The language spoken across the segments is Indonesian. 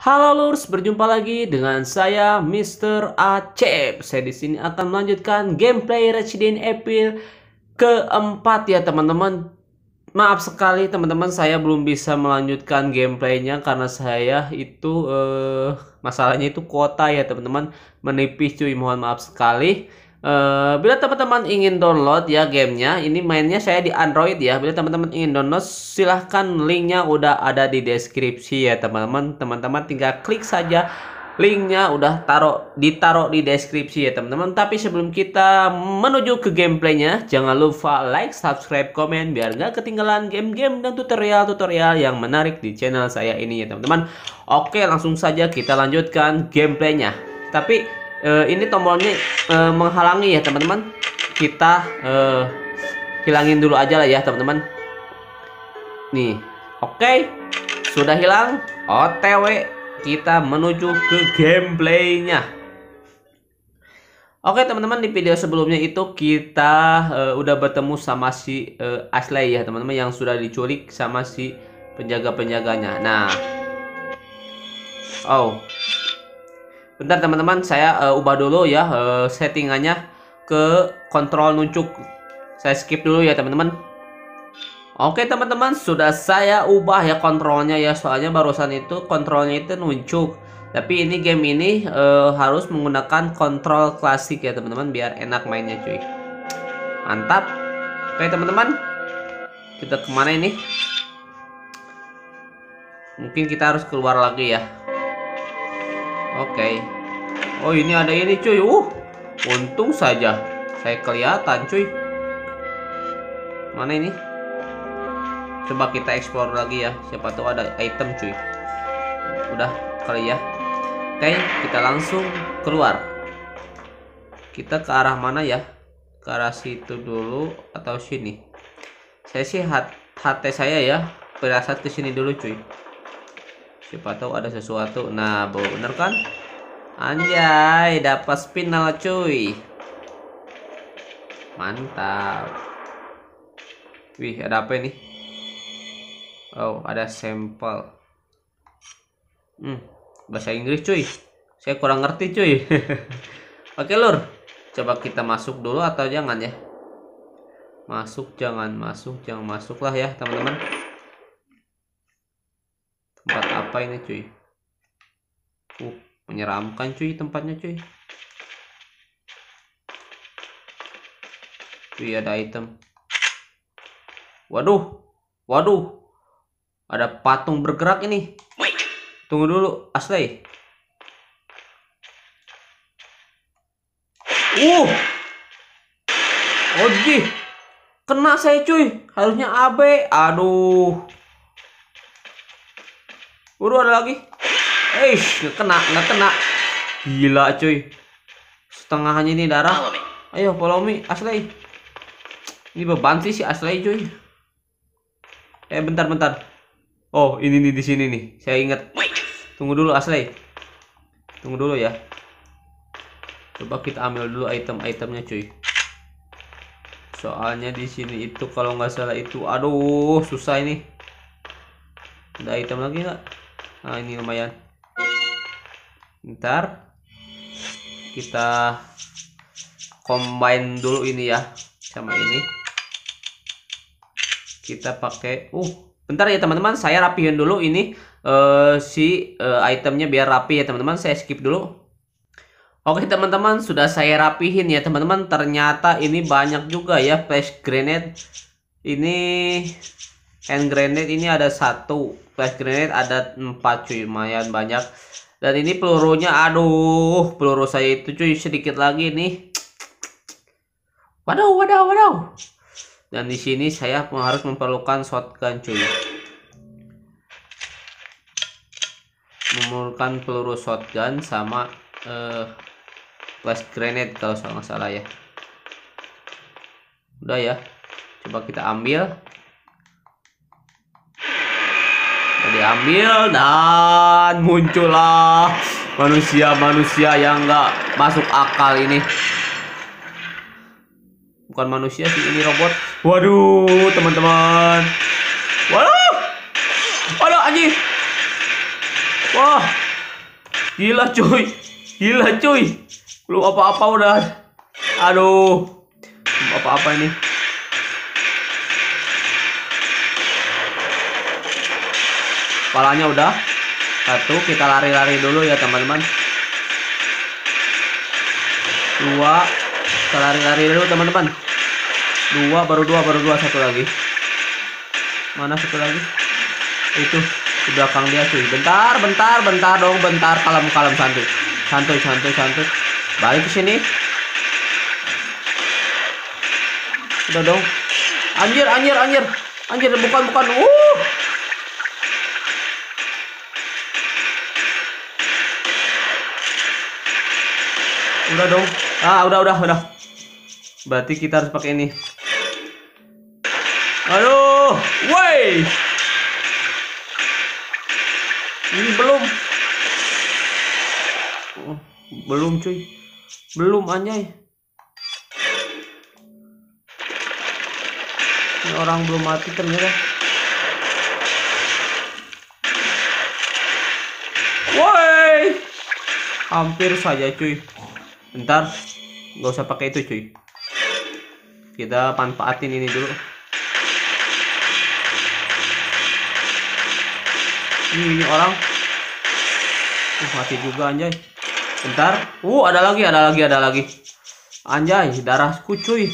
Halo Lurs, berjumpa lagi dengan saya Mr. Acep. Saya di sini akan melanjutkan gameplay Resident Evil keempat ya teman-teman. Maaf sekali teman-teman saya belum bisa melanjutkan gameplaynya karena saya itu eh, masalahnya itu kuota ya teman-teman menipis cuy mohon maaf sekali. Uh, bila teman-teman ingin download ya gamenya, ini mainnya saya di Android ya. Bila teman-teman ingin download, silahkan linknya udah ada di deskripsi ya teman-teman. Teman-teman tinggal klik saja linknya udah taruh ditaruh di deskripsi ya teman-teman. Tapi sebelum kita menuju ke gameplaynya, jangan lupa like, subscribe, komen biar gak ketinggalan game-game dan tutorial-tutorial yang menarik di channel saya ini ya teman-teman. Oke, langsung saja kita lanjutkan gameplaynya. Tapi uh, ini tombolnya uh, menghalangi ya teman-teman. Kita uh, hilangin dulu aja lah ya teman-teman. Nih oke. Okay. sudah hilang. Otw kita menuju ke gameplaynya. Oke teman-teman di video sebelumnya itu kita uh, udah bertemu sama si uh, Ashley ya teman-teman yang sudah diculik sama si penjaga-penjaganya. Nah, oh Bentar teman-teman, saya uh, ubah dulu ya uh, settingannya ke kontrol nuncuk. Saya skip dulu ya teman-teman. Oke teman-teman, sudah saya ubah ya kontrolnya ya. Soalnya barusan itu kontrolnya itu nuncuk. Tapi ini game ini uh, harus menggunakan kontrol klasik ya teman-teman biar enak mainnya cuy. Mantap. Oke teman-teman, kita ke mana ini? Mungkin kita harus keluar lagi ya. Oke. Okay. Oh, ini ada ini, cuy. Uh. Untung saja saya kelihatan, cuy. Mana ini? Coba kita explore lagi ya. Siapa tahu ada item, cuy. Udah kali ya. Oke, okay, kita langsung keluar. Kita ke arah mana ya? Ke arah situ dulu atau sini? Saya sih hat HT saya ya, perasaan ke sini dulu, cuy siapa tahu ada sesuatu. Nah bener kan? Anjay dapat spinal cuy. Mantap. Wih ada apa ini? Oh ada sampel. Hmm bahasa Inggris cuy. Saya kurang ngerti cuy. Oke lur. Coba kita masuk dulu atau jangan ya? Masuk jangan masuk jangan masuk lah ya teman-teman tempat apa ini cuy? Uh menyeramkan cuy tempatnya cuy? Cuy ada item. Waduh waduh. Ada patung bergerak ini. Tunggu dulu asli uh. Oji kena saya cuy. Harusnya AB aduh Waduh ada lagi. Eh, nggak kena, nggak kena. Gila cuy. Setengahnya ini darah. Ayo follow me, Asli. Ini beban sih si Asli cuy. Eh bentar bentar. Oh ini nih di sini nih. Saya ingat. Tunggu dulu Asli. Tunggu dulu ya. Coba kita ambil dulu item-itemnya cuy. Soalnya di sini itu kalau nggak salah itu, aduh susah ini. Ada item lagi nggak? Nah ini lumayan. Ntar kita combine dulu ini ya sama ini. Kita pakai uh bentar ya teman-teman. Saya rapihin dulu ini uh, si uh, itemnya biar rapi ya teman-teman. Saya skip dulu. Oke teman-teman. Sudah saya rapihin ya teman-teman. Ternyata ini banyak juga ya flash grenade. Ini hand grenade ini ada satu flash grenade ada empat cuy lumayan banyak. Dan ini pelurunya aduh peluru saya itu cuy sedikit lagi nih. Waduh waduh waduh dan di sini saya harus memerlukan shotgun cuy. Memerlukan peluru shotgun sama uh, flash grenade kalau nggak salah ya. Udah ya coba kita ambil diambil dan muncullah manusia-manusia yang enggak masuk akal ini bukan manusia sih ini robot waduh teman-teman waduh waduh anjing wah Gila cuy. Gila cuy. Belum apa-apa udah. Aduh. Apa-apa ini. Kepalanya udah. Satu, kita lari-lari dulu ya teman-teman. Dua, kita lari-lari dulu teman-teman. Dua, baru dua, baru dua, satu lagi. Mana satu lagi? Itu di belakang dia cuy. Bentar, bentar, bentar dong, bentar. Kalem, kalem, santuy. Santuy, santuy, santuy. Balik ke sini. Udah dong. Anjir, anjir, anjir. Anjir, bukan, bukan. Uh. Udah dong. Ah, udah, udah, udah. Berarti kita harus pakai ini. Aduh, woi. Ini belum. Oh, belum cuy. Belum anjay. Ini orang belum mati ternyata. Woi. Hampir saja cuy. Bentar. nggak usah pakai itu cuy. Kita manfaatin ini dulu. Ini, ini orang. Uh, mati juga anjay. Bentar. Uh, ada lagi, ada lagi, ada lagi. Anjay, darahku cuy.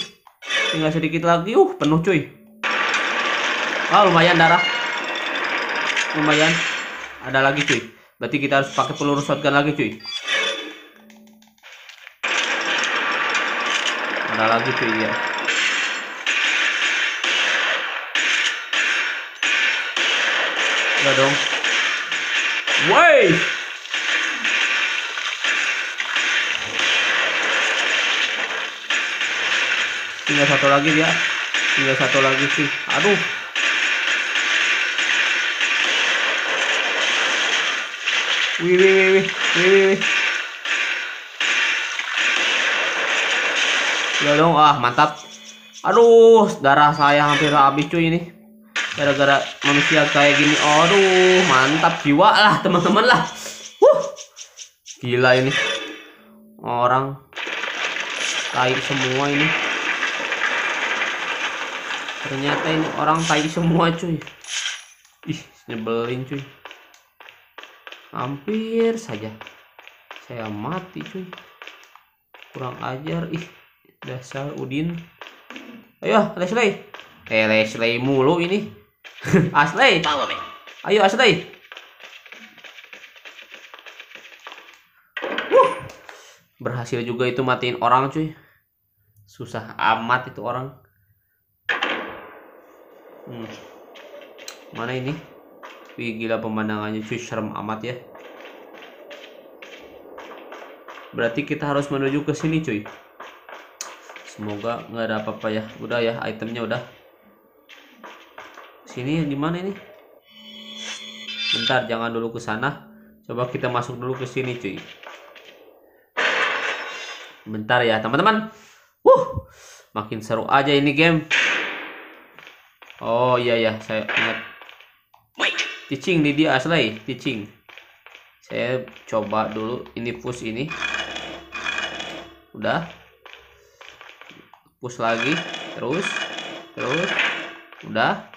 Tinggal sedikit lagi. Uh, penuh cuy. Ah, lumayan darah. Lumayan. Ada lagi cuy. Berarti kita harus pakai peluru shotgun lagi cuy. Ada lagi cuy ya. Udah dong. Woi. Tinggal satu lagi dia. Tinggal satu lagi sih. Aduh. Wih, wih, wih, wih, wih, wih, Ya dong, ah mantap. Aduh, darah saya hampir habis cuy ini. Gara-gara manusia kayak gini. Aduh, mantap jiwa lah teman-teman lah. Wuh. Gila ini. Orang tai semua ini. Ternyata ini orang tai semua cuy. Ih, nyebelin cuy. Hampir saja saya mati cuy. Kurang ajar ih dasar Udin. Ayo, Leslie. Eh, Leslie mulu ini. Follow me. Ayo Asli. Wuh. Berhasil juga itu matiin orang cuy. Susah amat itu orang. Hmm. Mana ini? Wih gila pemandangannya cuy serem amat ya. Berarti kita harus menuju ke sini cuy. Semoga nggak ada apa-apa ya. Udah ya itemnya udah. Sini di mana ini? Bentar jangan dulu ke sana. Coba kita masuk dulu ke sini cuy. Bentar ya teman-teman. Wuh, makin seru aja ini game. Oh iya ya, saya ingat teaching di dia asli teaching saya coba dulu ini push ini udah push lagi. Terus terus udah.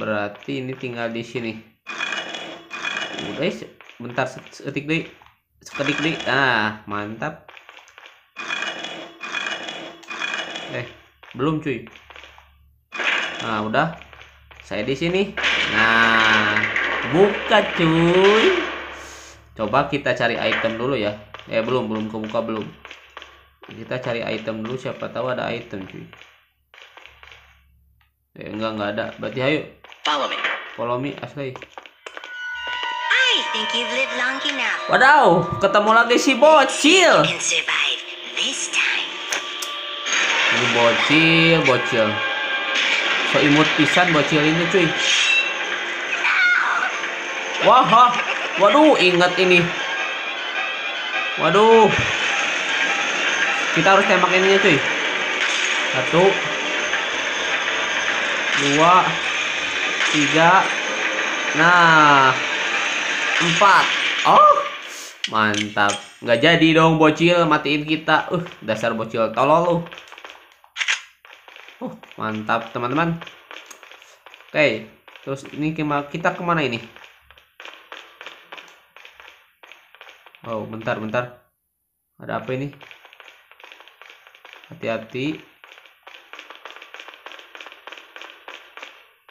Berarti ini tinggal di sini. Udah bentar se- seketik deh. Seketik deh. Nah mantap. Eh belum cuy. Nah udah. Saya di sini. Nah buka cuy. Coba kita cari item dulu ya. Eh belum belum kebuka belum kita cari item dulu siapa tahu ada item cuy. Eh enggak enggak ada. Berarti ayo. Follow me. follow me asli. I think you've lived long enough. wadaw ketemu lagi si bocil. Ini bocil bocil. So imut pisan bocil ini cuy. Wah waduh ingat ini. Waduh kita harus tembak ininya cuy satu dua tiga nah empat oh Mantap. Nggak jadi dong bocil matiin kita. Uh, dasar bocil tolol lu. Uh, mantap teman-teman. Oke, terus ini kema- kita ke mana ini? Oh, bentar, bentar. Ada apa ini? Hati-hati.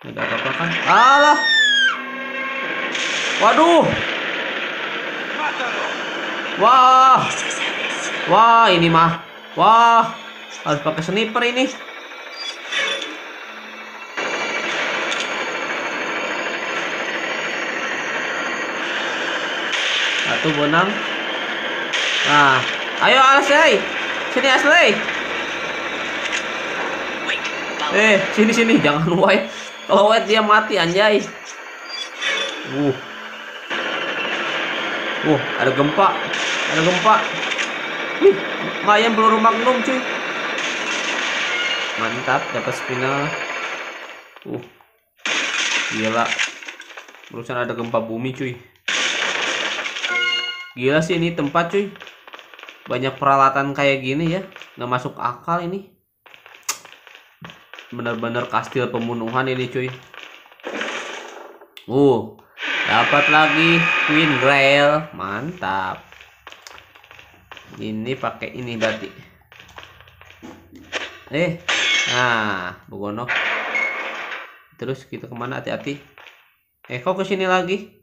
Ada apa-apa kan? Alah! Waduh! Wah! Wah, ini mah. Wah, harus pakai sniper ini. Satu benang. Nah, ayo Asli. Sini Asli. Eh, sini sini, jangan white. Kalau white dia mati anjay. Uh. Uh, ada gempa. Ada gempa. Wih, lumayan peluru magnum cuy. Mantap, dapat spinal. Uh. Gila. Barusan ada gempa bumi cuy. Gila sih ini tempat cuy. Banyak peralatan kayak gini ya. Nggak masuk akal ini. Bener-bener kastil pembunuhan ini cuy. Uh, dapat lagi Queen Grail. Mantap. Ini pakai ini berarti. Eh, nah, Bugono. Terus kita ke mana? Hati-hati. Eh, kok ke sini lagi?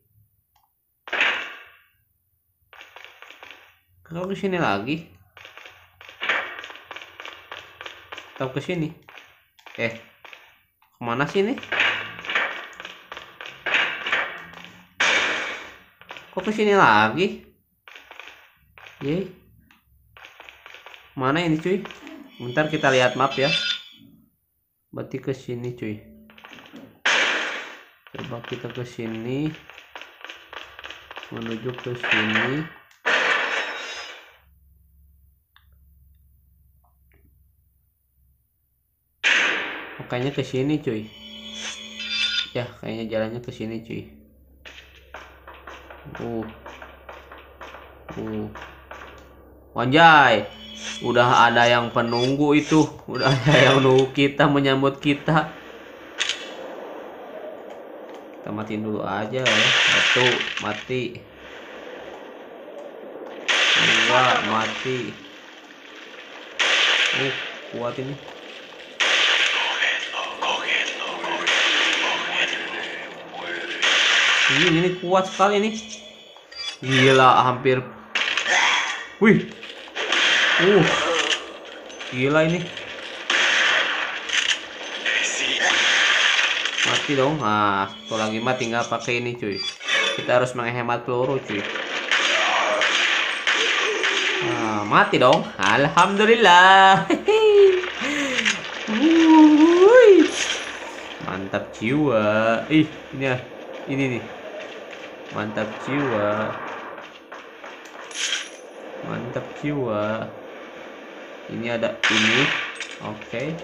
Kau ke sini lagi? Atau ke sini? Eh, ke mana sih ini? Kok ke sini lagi? Ye, mana ini cuy? Bentar kita lihat map ya. Berarti ke sini cuy. Coba kita ke sini. Menuju ke sini. Oh, kayaknya ke sini cuy. Ya, kayaknya jalannya ke sini cuy. Uh. Uh. Wanjay. Udah ada yang penunggu itu. Udah ada yang nunggu kita menyambut kita. Kita matiin dulu aja ya. Satu, mati. Dua, mati. Uh, kuat ini. Ini, ini kuat sekali nih. Gila, hampir. Wih. Uh. Gila ini. Mati dong. Ah, kalau lagi mati nggak pakai ini, cuy. Kita harus menghemat peluru, cuy. Ah, mati dong. Alhamdulillah. Wuih. Mantap jiwa. Ih, ini. Ini nih. Mantap jiwa. Mantap jiwa. Ini ada ini. Oke.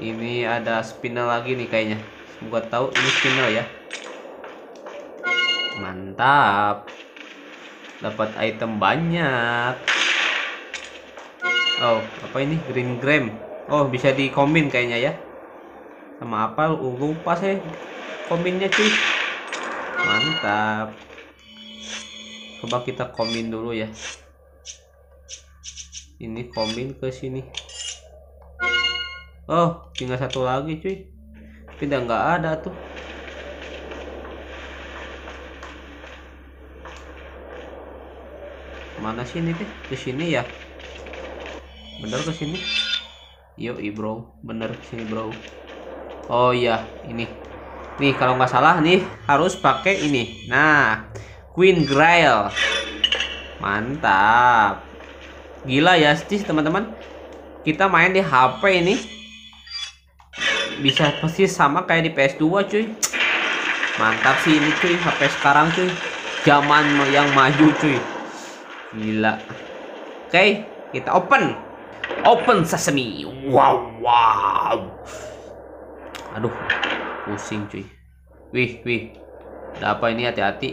Ini ada spinal lagi nih kayaknya. Semoga tahu ini spinal ya. Mantap. Dapat item banyak. Oh, apa ini? Green gram. Oh, bisa dikombin kayaknya ya. Sama apa? Lupa saya kombinnya cuy. Mantap. Coba kita kombin dulu ya. Ini kombin ke sini. Oh, tinggal satu lagi cuy. Tapi udah nggak ada tuh. Mana sini teh? Ke sini ya? Bener ke sini? Yo, bro. Bener ke sini, bro. Oh iya, ini. Nih, kalau nggak salah nih harus pakai ini. Nah, Queen Grail. Mantap. Gila ya, sih teman-teman. Kita main di HP ini. Bisa persis sama kayak di PS2, cuy. Mantap sih ini, cuy. HP sekarang, cuy. Zaman yang maju, cuy. Gila. Oke, kita open. Open sesame. Wow, wow. Aduh, pusing cuy. Wih, wih. Ada apa ini? Hati-hati.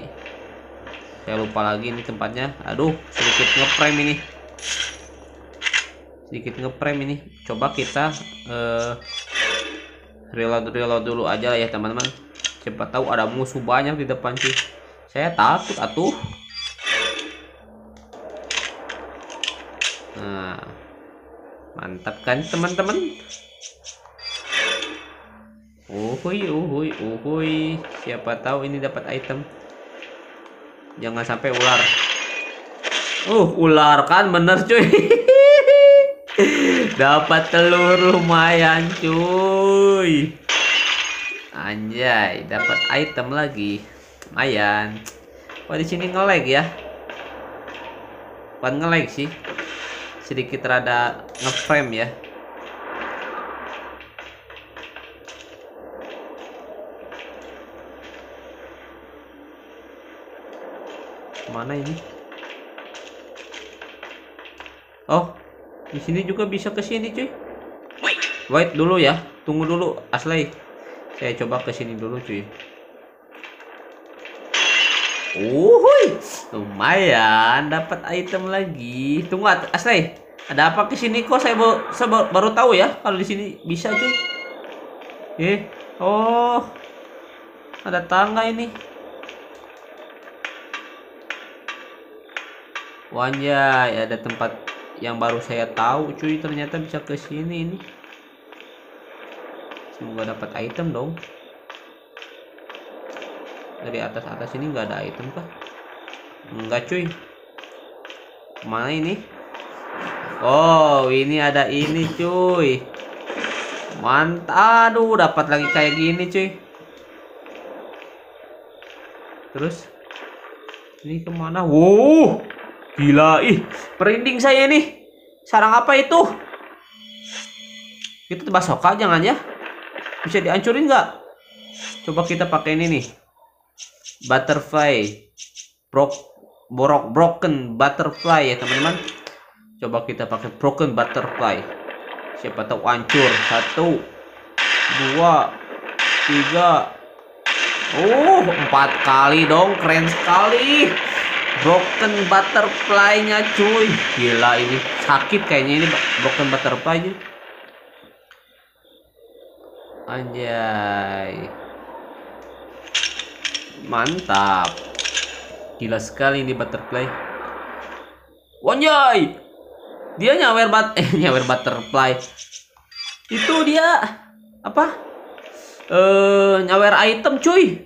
saya lupa lagi ini tempatnya. Aduh sedikit ngeprem ini. Sedikit ngeprem ini. Coba kita eh, reload reload dulu aja lah ya teman-teman. Siapa tahu ada musuh banyak di depan sih saya takut atuh. Nah mantap kan teman-teman uhui uhui uhui siapa tahu ini dapat item. Jangan sampai ular. Uh ular kan bener cuy. Dapat telur lumayan cuy. Anjay dapat item lagi. Lumayan. Wah di sini ngelag ya? Bukan ngelag sih. Sedikit rada ngeframe ya mana ini? Oh di sini juga bisa ke sini cuy. Wait. wait dulu ya. Tunggu dulu asli saya coba ke sini dulu cuy. Uhuy, lumayan. Dapat item lagi. Tunggu asli, ada apa ke sini? Kok saya, baru, saya baru tahu ya kalau di sini bisa cuy. Eh, oh, ada tangga ini. Wanjay, ada tempat yang baru saya tahu cuy ternyata bisa ke sini ini. Semoga dapat item dong. Dari atas atas ini nggak ada item kah? Enggak cuy. Mana ini? Oh, ini ada ini cuy. Mantap, aduh dapat lagi kayak gini cuy. Terus ini ke mana? Wow, gila ih, merinding saya nih. Sarang apa itu? Kita tebas soka jangan ya? Bisa dihancurin nggak? Coba kita pakai ini nih. Butterfly. Brok borok broken butterfly ya teman-teman. Coba kita pakai broken butterfly. Siapa tahu hancur. Satu, dua, tiga. Oh, empat kali dong. Keren sekali. Broken butterfly-nya cuy. Gila ini. Sakit kayaknya ini broken butterfly-nya. Anjay. Mantap. Gila sekali ini butterfly. Wanjay. Dia nyawer bat eh nyawer butterfly. Itu dia apa? Eh nyawer item cuy.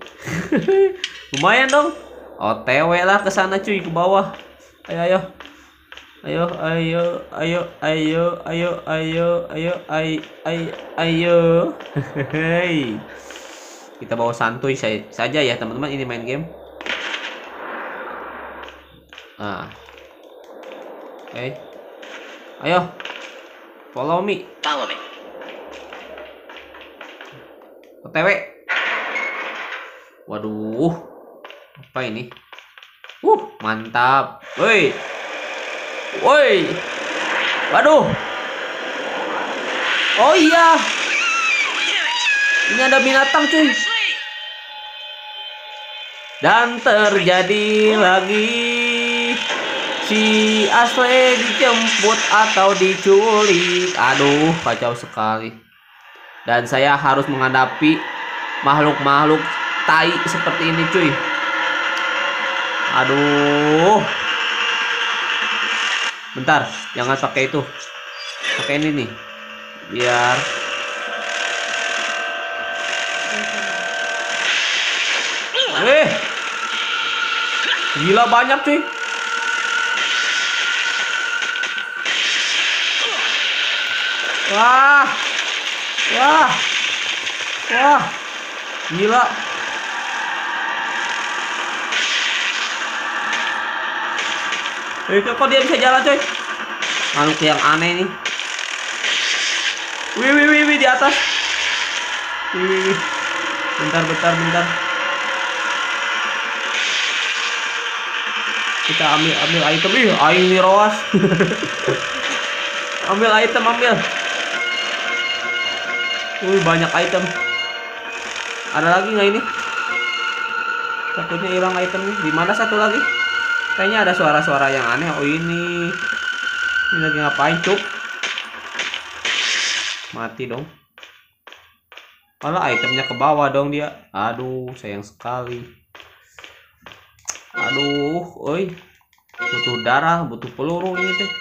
Lumayan dong. OTW lah ke sana cuy ke bawah. Ayo ayo. Ayo ayo ayo ayo ayo ayo ayo ayo ayo ayo. Hei. Kita bawa santuy sa- saja ya teman-teman ini main game. Ah. Oke. Ayo. Follow me. Follow me. OTW. Waduh. Apa ini? Uh, mantap. Woi. Woi. Waduh. Oh iya. Ini ada binatang cuy. Dan terjadi lagi si Asle dijemput atau diculik. Aduh, kacau sekali. Dan saya harus menghadapi makhluk-makhluk tai seperti ini, cuy. Aduh. Bentar, jangan pakai itu. Pakai ini nih. Biar Eh. Gila banyak, cuy. Wah. Wah. Wah. Gila. Eh, kok dia bisa jalan, coy? Makhluk yang aneh nih. Wih, wih, wih, wih, di atas. Wih, wih, wih. Bentar, bentar, bentar. Kita ambil, ambil item. Ih, aing ini roas. ambil item, ambil. Wih, banyak item. Ada lagi nggak ini? Takutnya hilang itemnya. Di mana satu lagi? Kayaknya ada suara-suara yang aneh. Oh ini. Ini lagi ngapain, Cuk? Mati dong. Malah itemnya ke bawah dong dia. Aduh, sayang sekali. Aduh, oi. Butuh darah, butuh peluru ini teh.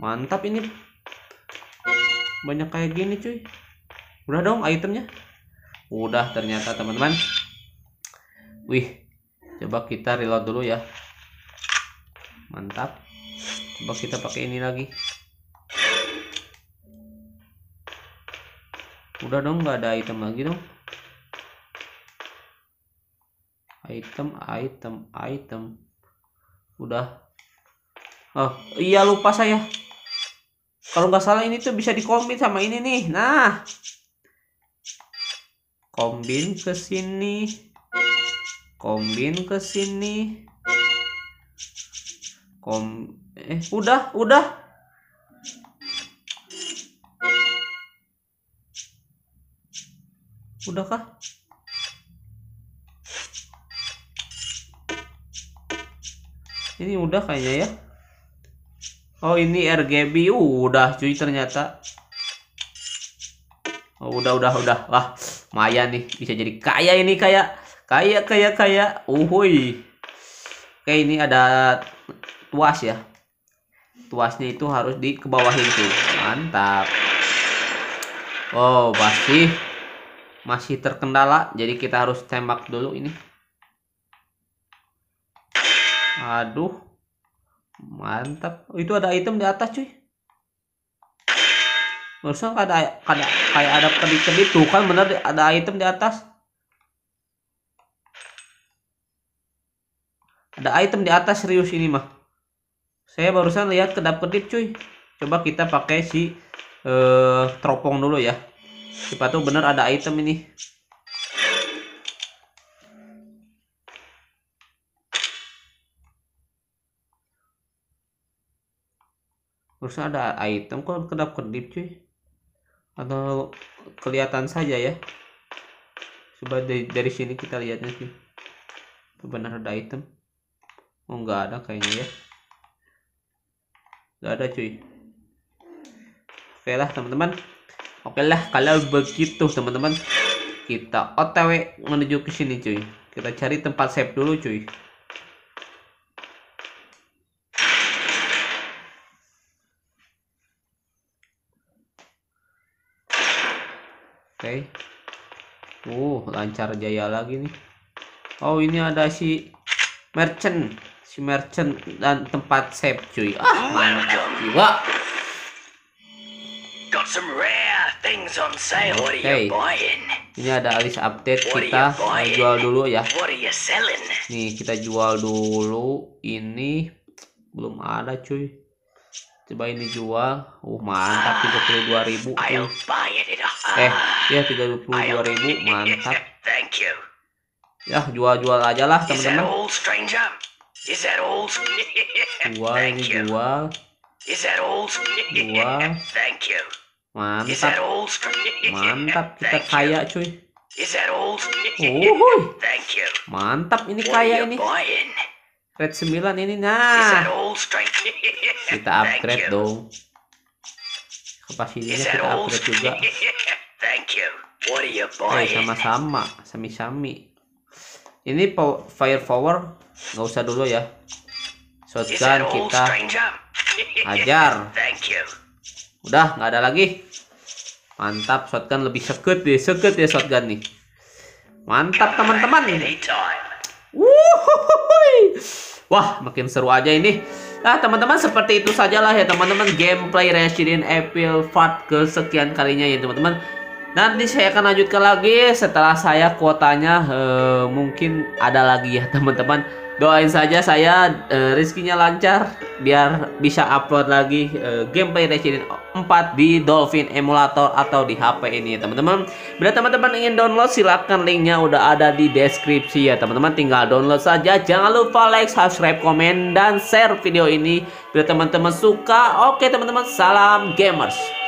Mantap ini. Banyak kayak gini, cuy. Udah dong itemnya. Udah ternyata teman-teman. Wih, coba kita reload dulu ya. Mantap. Coba kita pakai ini lagi. Udah dong, nggak ada item lagi dong. Item, item, item. Udah. Oh, iya lupa saya. Kalau nggak salah ini tuh bisa dikombin sama ini nih. Nah, kombin ke sini kombin ke sini. Kom eh udah udah. Udah kah ini udah kayaknya ya. Oh ini RGB udah cuy ternyata. Oh, udah udah udah. Wah Maya nih bisa jadi kaya ini kayak kaya kaya kaya uhui oke ini ada tuas ya. Tuasnya itu harus di ke bawahin tuh. Mantap. Oh masih masih terkendala. Jadi kita harus tembak dulu ini. Aduh. Mantap. Itu ada item di atas cuy. Barusan ada ada kayak ada kedip-kedip tuh. Kan bener ada item di atas. Ada item di atas serius ini mah. Saya barusan lihat kedap-kedip cuy. Coba kita pakai si uh, teropong dulu ya. Siapa tuh bener ada item ini. Barusan ada item kok kedap-kedip cuy atau kelihatan saja ya coba dari, dari sini kita lihatnya sih benar ada item oh nggak ada kayaknya ya nggak ada cuy oke lah teman-teman oke lah kalau begitu teman-teman kita otw menuju ke sini cuy kita cari tempat save dulu cuy Oke. Okay. Uh, lancar jaya lagi nih. Oh, ini ada si merchant, si merchant dan tempat save cuy. Ah, mantap jiwa. Got some rare things on sale. What are Okay. you buying? Ini ada list update kita jual dulu ya. Nih, kita jual dulu. Ini belum ada cuy. Coba ini jual. Uh, mantap 32.000 cuy. I'll buy it at a Eh, ya I'll 32.000 mantap. Thank you. Ya, jual-jual aja lah teman-teman. Is that all? Jual ini Thank you. jual. Is that all? Jual. Thank you. Is that Mantap. Mantap kita Thank kaya you. cuy. Is that all? Uhuy. Thank you. Mantap ini What kaya ini. buying? Red 9 ini nah. Kita upgrade dong. That kita upgrade juga. Thank you. What are you Eh buying? sama-sama, sami-sami. Ini pow- fire power nggak usah dulu ya. Shotgun kita stranger? ajar. Thank you. Udah nggak ada lagi. Mantap, shotgun lebih seket deh, seket ya shotgun nih. Mantap teman-teman. Wah, makin seru aja ini. Nah, teman-teman seperti itu sajalah ya teman-teman gameplay Resident Evil part kesekian kalinya ya teman-teman. Nanti saya akan lanjutkan lagi setelah saya kuotanya eh, mungkin ada lagi ya teman-teman. Doain saja saya eh, rezekinya lancar biar bisa upload lagi eh, gameplay Resident 4 di Dolphin Emulator atau di HP ini ya teman-teman. Bila teman-teman ingin download silahkan linknya udah ada di deskripsi ya teman-teman. Tinggal download saja. Jangan lupa like, subscribe, komen dan share video ini bila teman-teman suka. Oke teman-teman, salam gamers.